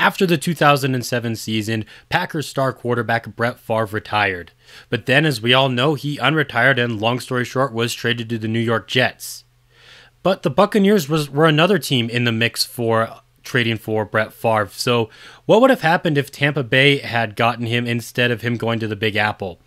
After the 2007 season, Packers star quarterback Brett Favre retired. But then, as we all know, he unretired and, long story short, was traded to the New York Jets. But the Buccaneers was, were another team in the mix for trading for Brett Favre. So, what would have happened if Tampa Bay had gotten him instead of him going to the Big Apple?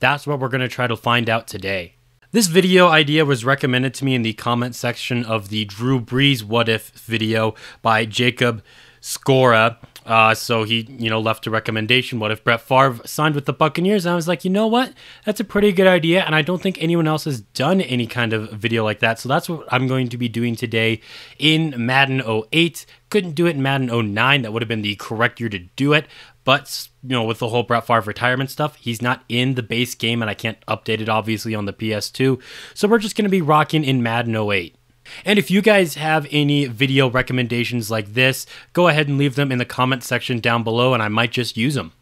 That's what we're going to try to find out today. This video idea was recommended to me in the comment section of the Drew Brees What If video by Jacob Scora. Uh, so he, you know, left a recommendation. What if Brett Favre signed with the Buccaneers? And I was like, you know what? That's a pretty good idea. And I don't think anyone else has done any kind of video like that. So that's what I'm going to be doing today in Madden 08. Couldn't do it in Madden 09. That would have been the correct year to do it. But, you know, with the whole Brett Favre retirement stuff, he's not in the base game and I can't update it obviously on the PS2. So we're just going to be rocking in Madden 08. And if you guys have any video recommendations like this, go ahead and leave them in the comment section down below and I might just use them.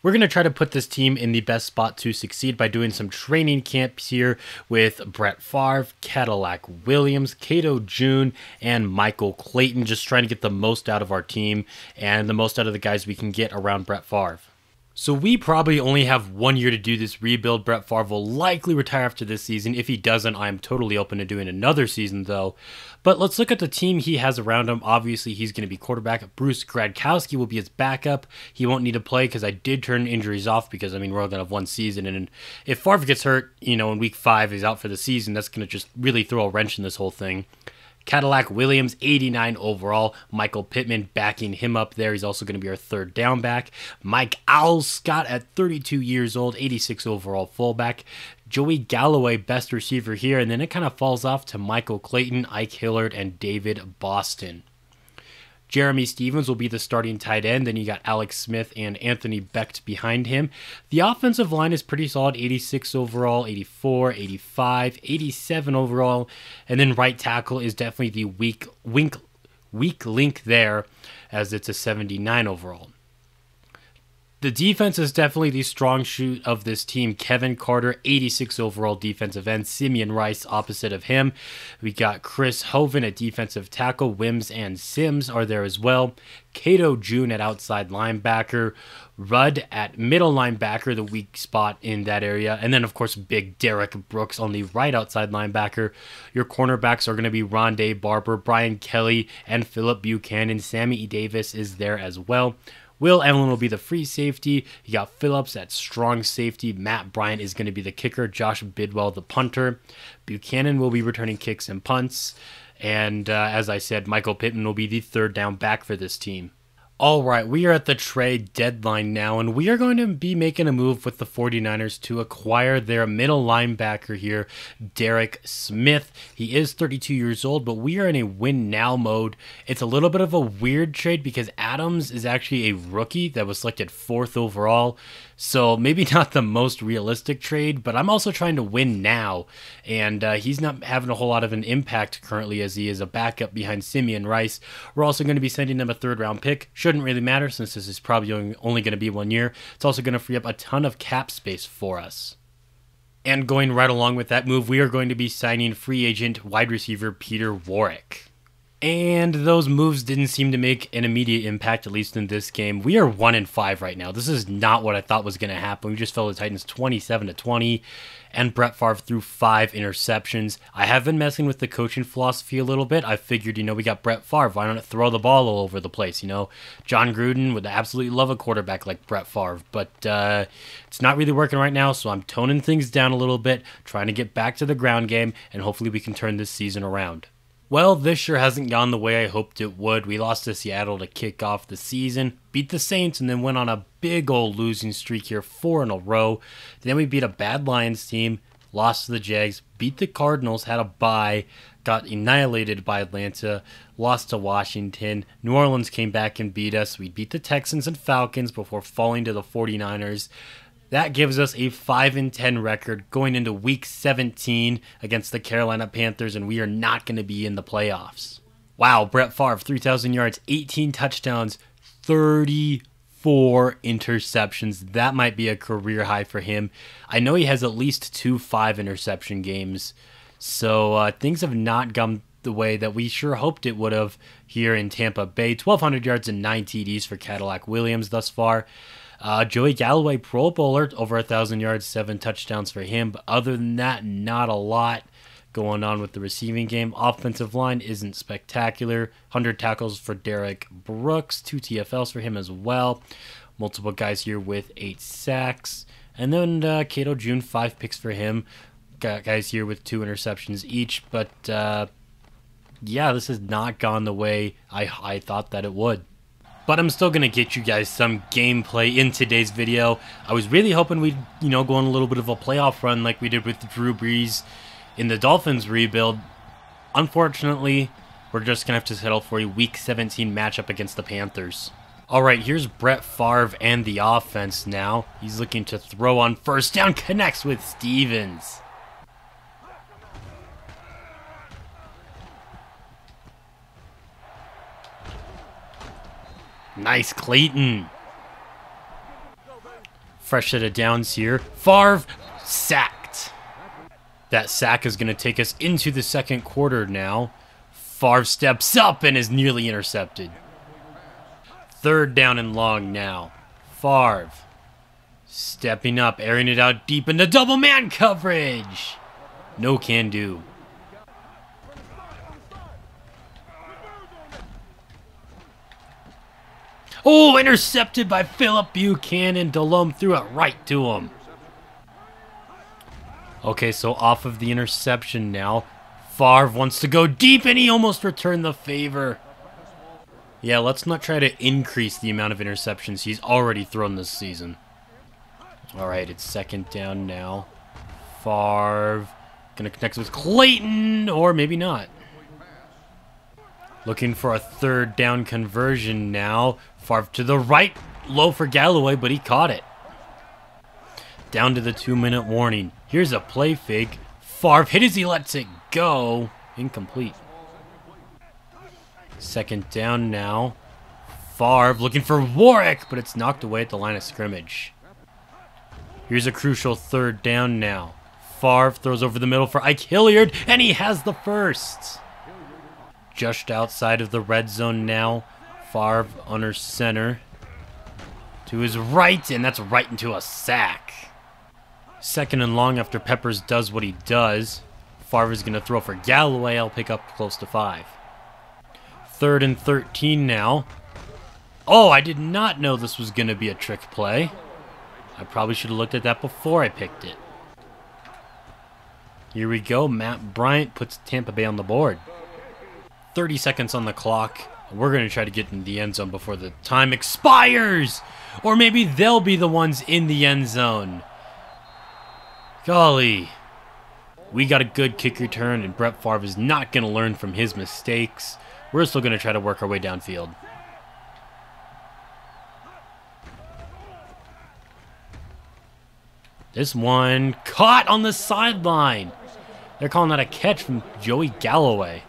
We're going to try to put this team in the best spot to succeed by doing some training camps here with Brett Favre, Cadillac Williams, Cato June, and Michael Clayton, just trying to get the most out of our team and the most out of the guys we can get around Brett Favre. So we probably only have one year to do this rebuild. Brett Favre will likely retire after this season. If he doesn't, I'm totally open to doing another season though. But let's look at the team he has around him. Obviously, he's going to be quarterback. Bruce Gradkowski will be his backup. He won't need to play because I did turn injuries off because I mean we're only going to have one season, and if Favre gets hurt, you know, in week five, he's out for the season. That's going to just really throw a wrench in this whole thing. Cadillac Williams, 89 overall. Michael Pittman backing him up there. He's also going to be our third down back. Mike Scott at 32 years old, 86 overall fullback. Joey Galloway, best receiver here. And then it kind of falls off to Michael Clayton, Ike Hilliard, and David Boston. Jerramy Stevens will be the starting tight end. Then you got Alex Smith and Anthony Becht behind him. The offensive line is pretty solid 86 overall, 84, 85, 87 overall. And then right tackle is definitely the weak, weak, weak link there, as it's a 79 overall the defense is definitely the strong shoot of this team. Kevin Carter, 86 overall defensive end. Simeon Rice opposite of him. We got Chris Hovan at defensive tackle. Wims and Sims are there as well. Cato June at outside linebacker. Ruud at middle linebacker, the weak spot in that area. And then, of course, big Derrick Brooks on the right outside linebacker. Your cornerbacks are going to be Rondé Barber, Brian Kelly, and Phillip Buchanon. Sammy E. Davis is there as well. Will Allen will be the free safety. You got Phillips at strong safety. Matt Bryant is going to be the kicker. Josh Bidwell, the punter. Buchanon will be returning kicks and punts. And uh, as I said, Michael Pittman will be the third down back for this team. All right, we are at the trade deadline now, and we are going to be making a move with the 49ers to acquire their middle linebacker here, Derek Smith. He is 32 years old, but we are in a win now mode. It's a little bit of a weird trade because Adams is actually a rookie that was selected fourth overall. So maybe not the most realistic trade, but I'm also trying to win now. And uh, he's not having a whole lot of an impact currently as he is a backup behind Simeon Rice. We're also going to be sending him a third round pick. Shouldn't really matter since this is probably only going to be one year. It's also going to free up a ton of cap space for us. And going right along with that move, we are going to be signing free agent wide receiver Peter Warrick. And those moves didn't seem to make an immediate impact, at least in this game. We are one in five right now. This is not what I thought was going to happen. We just fell to the Titans 27 to 20, and Brett Favre threw five interceptions. I have been messing with the coaching philosophy a little bit. I figured, you know, we got Brett Favre. Why don't throw the ball all over the place? You know, Jon Gruden would absolutely love a quarterback like Brett Favre, but uh, it's not really working right now. So I'm toning things down a little bit, trying to get back to the ground game, and hopefully we can turn this season around. Well, this sure hasn't gone the way I hoped it would. We lost to Seattle to kick off the season, beat the Saints, and then went on a big old losing streak here, four in a row. Then we beat a bad Lions team, lost to the Jags, beat the Cardinals, had a bye, got annihilated by Atlanta, lost to Washington. New Orleans came back and beat us. We beat the Texans and Falcons before falling to the 49ers. That gives us a 5 and 10 record going into week 17 against the Carolina Panthers, and we are not going to be in the playoffs. Wow, Brett Favre, 3,000 yards, 18 touchdowns, 34 interceptions. That might be a career high for him. I know he has at least two five interception games. So uh, things have not gone the way that we sure hoped it would have here in Tampa Bay. 1,200 yards and 9 TDs for Cadillac Williams thus far. Uh, Joey Galloway, Pro Bowler, over a 1,000 yards, 7 touchdowns for him. But other than that, not a lot going on with the receiving game. Offensive line isn't spectacular. 100 tackles for Derrick Brooks, 2 TFLs for him as well. Multiple guys here with 8 sacks. And then uh, Cato June, 5 picks for him. Got guys here with 2 interceptions each. But uh, yeah, this has not gone the way I, I thought that it would. But I'm still going to get you guys some gameplay in today's video. I was really hoping we'd, you know, go on a little bit of a playoff run like we did with Drew Brees in the Dolphins rebuild. Unfortunately, we're just going to have to settle for a Week 17 matchup against the Panthers. All right, here's Brett Favre and the offense now. He's looking to throw on first down, connects with Stevens. Nice Clayton. Fresh set of downs here. Favre sacked. That sack is going to take us into the second quarter now. Favre steps up and is nearly intercepted. Third down and long now. Favre stepping up, airing it out deep into double man coverage. No can do. Oh, intercepted by Phillip Buchanon. Delhomme threw it right to him. Okay, so off of the interception now. Favre wants to go deep, and he almost returned the favor. Yeah, let's not try to increase the amount of interceptions he's already thrown this season. Alright, it's second down now. Favre gonna connect with Clayton, or maybe not. Looking for a third down conversion now. Favre to the right, low for Galloway, but he caught it. Down to the two-minute warning. Here's a play fake. Favre hit as he lets it go. Incomplete. Second down now. Favre looking for Warrick, but it's knocked away at the line of scrimmage. Here's a crucial third down now. Favre throws over the middle for Ike Hilliard, and he has the first just outside of the red zone now. Favre under center. To his right, and that's right into a sack. Second and long after Peppers does what he does. Favre is going to throw for Galloway. I'll pick up close to five. Third and 13 now. Oh, I did not know this was going to be a trick play. I probably should have looked at that before I picked it. Here we go. Matt Bryant puts Tampa Bay on the board. 30 seconds on the clock. We're going to try to get in the end zone before the time expires. Or maybe they'll be the ones in the end zone. Golly. We got a good kick return, and Brett Favre is not going to learn from his mistakes. We're still going to try to work our way downfield. This one caught on the sideline. They're calling that a catch from Joey Galloway.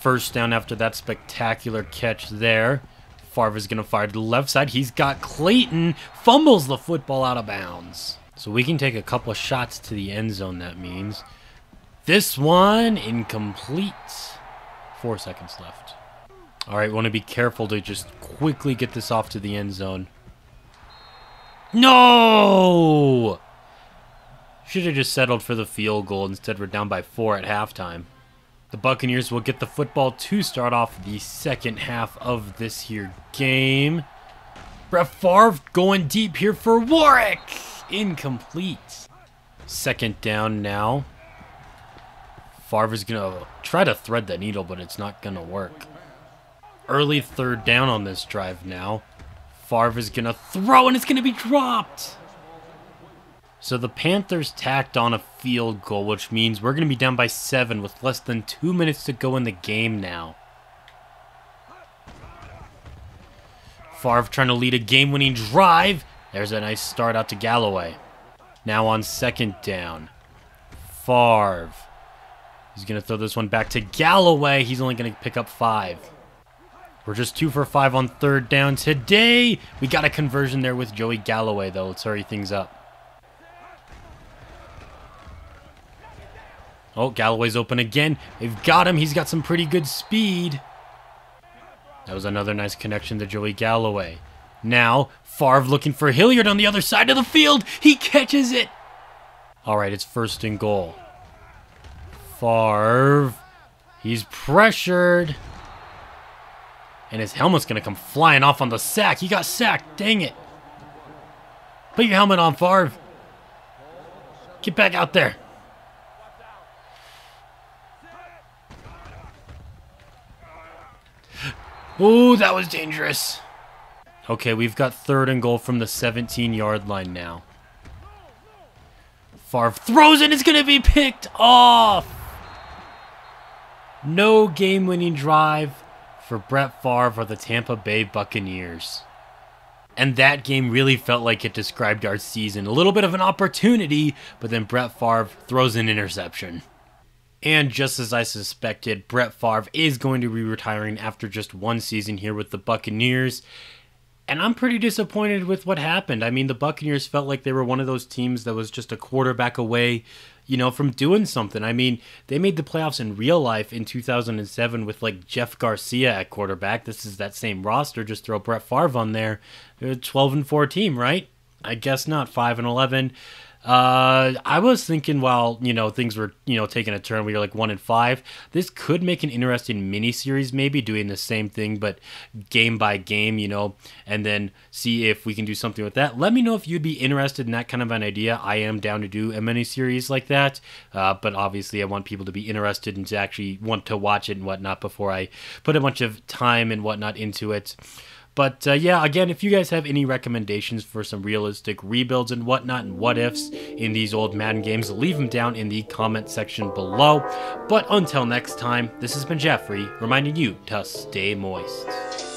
First down after that spectacular catch there. Favre is going to fire to the left side. He's got Clayton. Fumbles the football out of bounds. So we can take a couple of shots to the end zone, that means. This one, incomplete. Four seconds left. All right, want to be careful to just quickly get this off to the end zone. No! Should have just settled for the field goal. Instead, we're down by four at halftime. The Buccaneers will get the football to start off the second half of this here game. Brett Favre going deep here for Warrick. Incomplete. Second down now. Favre is going to try to thread the needle, but it's not going to work. Early third down on this drive now. Favre is going to throw, and it's going to be dropped. So the Panthers tacked on a field goal, which means we're going to be down by seven with less than two minutes to go in the game now. Favre trying to lead a game-winning drive. There's a nice start out to Galloway. Now on second down. Favre. He's going to throw this one back to Galloway. He's only going to pick up five. We're just two for five on third down today. We got a conversion there with Joey Galloway, though. Let's hurry things up. Oh, Galloway's open again. They've got him. He's got some pretty good speed. That was another nice connection to Joey Galloway. Now, Favre looking for Hilliard on the other side of the field. He catches it. All right, it's first and goal. Favre. He's pressured. And his helmet's going to come flying off on the sack. He got sacked. Dang it. Put your helmet on, Favre. Get back out there. Ooh, that was dangerous. Okay, we've got third and goal from the 17 yard line now. Favre throws it, it's going to be picked off. No game winning drive for Brett Favre or the Tampa Bay Buccaneers. And that game really felt like it described our season. A little bit of an opportunity, but then Brett Favre throws an interception. And just as I suspected, Brett Favre is going to be retiring after just one season here with the Buccaneers. And I'm pretty disappointed with what happened. I mean, the Buccaneers felt like they were one of those teams that was just a quarterback away, you know, from doing something. I mean, they made the playoffs in real life in 2007 with like Jeff Garcia at quarterback. This is that same roster. Just throw Brett Favre on there. They're a 12 and 4 team, right? I guess not. 5 and 11. Uh, I was thinking while you know things were you know taking a turn, we were like one and five. This could make an interesting mini series, maybe doing the same thing but game by game, you know, and then see if we can do something with that. Let me know if you'd be interested in that kind of an idea. I am down to do a mini series like that, uh, but obviously I want people to be interested and to actually want to watch it and whatnot before I put a bunch of time and whatnot into it. But uh, yeah, again, if you guys have any recommendations for some realistic rebuilds and whatnot and what ifs in these old Madden games, leave them down in the comment section below. But until next time, this has been Jeffrey reminding you to stay moist.